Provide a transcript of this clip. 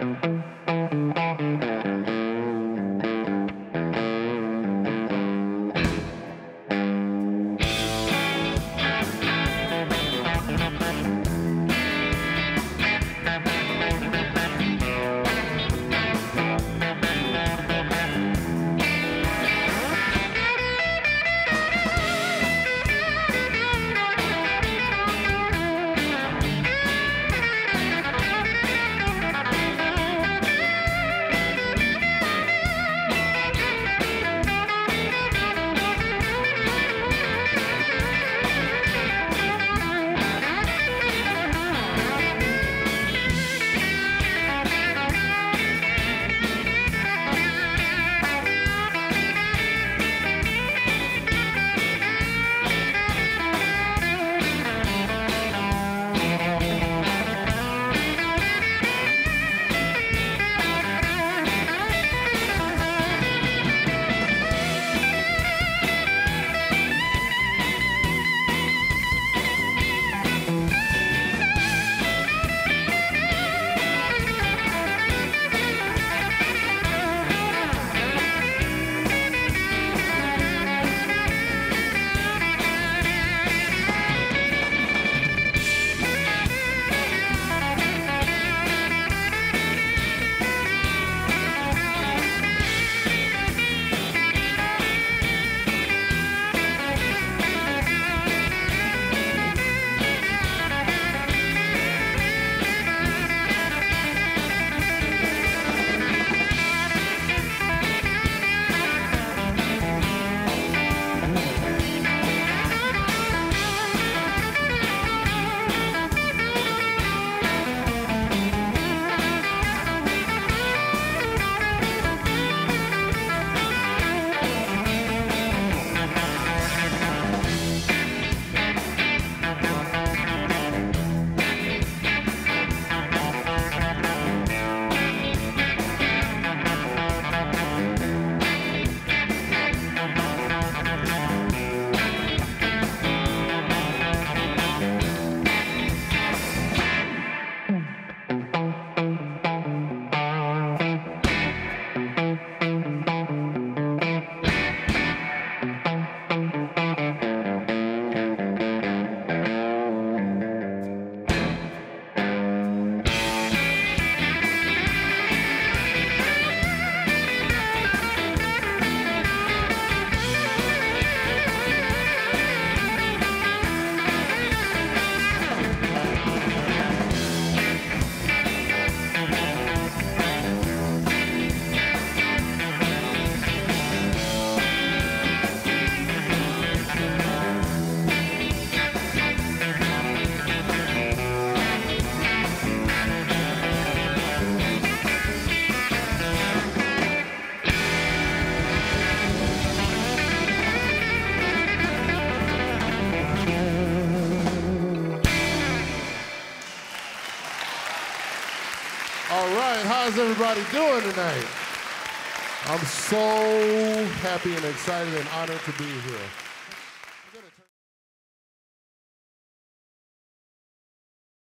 All right, how's everybody doing tonight? I'm so happy and excited and honored to be here.